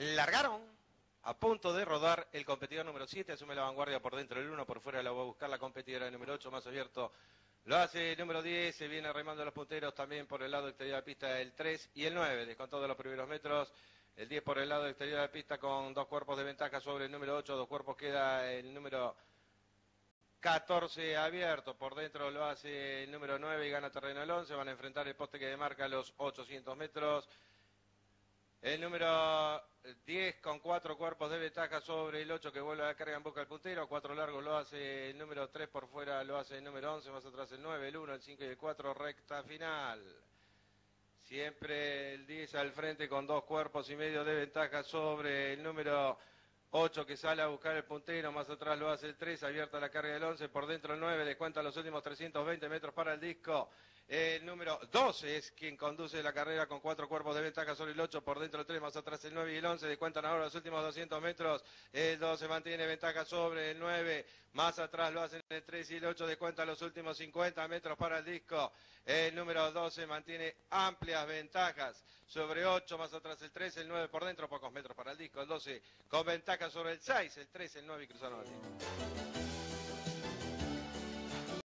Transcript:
Largaron. A punto de rodar el competidor número 7, asume la vanguardia por dentro el 1, por fuera la va a buscar la competidora número 8, más abierto. Lo hace el número 10, se viene remando los punteros también por el lado exterior de la pista el 3 y el 9, todos los primeros metros. El 10 por el lado exterior de la pista con dos cuerpos de ventaja sobre el número 8, dos cuerpos queda el número 14 abierto, por dentro lo hace el número 9 y gana terreno el 11, van a enfrentar el poste que demarca los 800 metros. El número 10 con cuatro cuerpos de ventaja sobre el 8 que vuelve a la carga en boca del puntero. Cuatro largos lo hace el número 3 por fuera, lo hace el número 11, más atrás el 9, el 1, el 5 y el 4, recta final. Siempre el 10 al frente con dos cuerpos y medio de ventaja sobre el número 8 que sale a buscar el puntero, más atrás lo hace el 3, abierta la carga del 11, por dentro el 9, descuenta los últimos 320 metros para el disco. El número 12 es quien conduce la carrera con cuatro cuerpos de ventaja sobre el 8, por dentro el 3, más atrás el 9 y el 11. Descuentan ahora los últimos 200 metros. El 12 mantiene ventaja sobre el 9, más atrás lo hacen el 3 y el 8. Descuentan los últimos 50 metros para el disco. El número 12 mantiene amplias ventajas sobre 8, más atrás el 3, el 9 por dentro, pocos metros para el disco. El 12 con ventaja sobre el 6, el 3, el 9 y cruzaron el disco.